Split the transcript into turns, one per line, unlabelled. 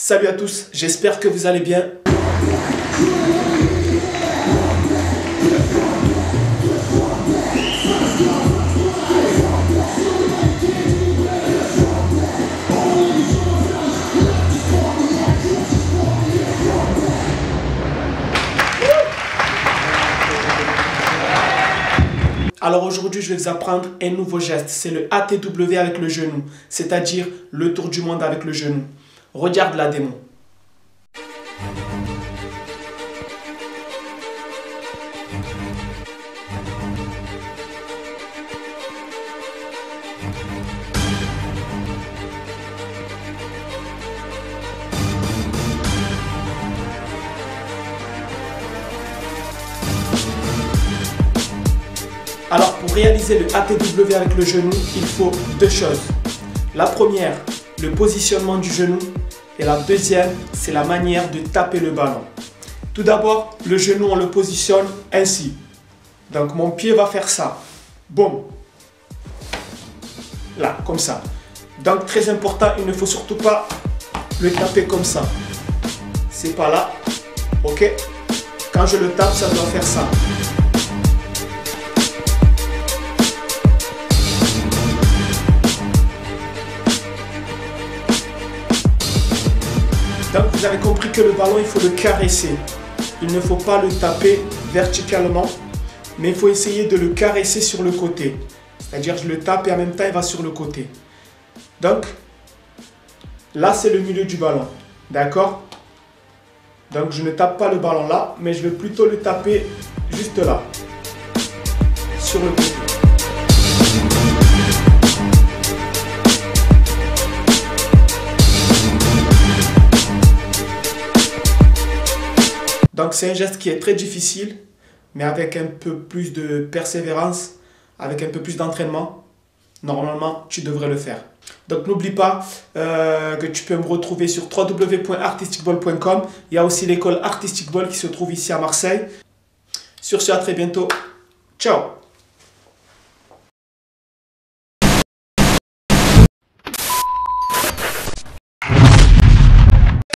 Salut à tous, j'espère que vous allez bien. Alors aujourd'hui, je vais vous apprendre un nouveau geste. C'est le ATW avec le genou, c'est-à-dire le tour du monde avec le genou. Regarde la démo. Alors pour réaliser le ATW avec le genou, il faut deux choses. La première, le positionnement du genou. Et la deuxième, c'est la manière de taper le ballon. Tout d'abord, le genou, on le positionne ainsi. Donc mon pied va faire ça. Boum. Là, comme ça. Donc très important, il ne faut surtout pas le taper comme ça. C'est pas là. Ok Quand je le tape, ça doit faire ça. Donc vous avez compris que le ballon, il faut le caresser. Il ne faut pas le taper verticalement, mais il faut essayer de le caresser sur le côté. C'est-à-dire je le tape et en même temps il va sur le côté. Donc là c'est le milieu du ballon. D'accord? Donc je ne tape pas le ballon là, mais je vais plutôt le taper juste là. Sur le côté. Donc c'est un geste qui est très difficile, mais avec un peu plus de persévérance, avec un peu plus d'entraînement, normalement tu devrais le faire. Donc n'oublie pas euh, que tu peux me retrouver sur www.artisticball.com. Il y a aussi l'école Artistic Ball qui se trouve ici à Marseille. Sur ce, à très bientôt. Ciao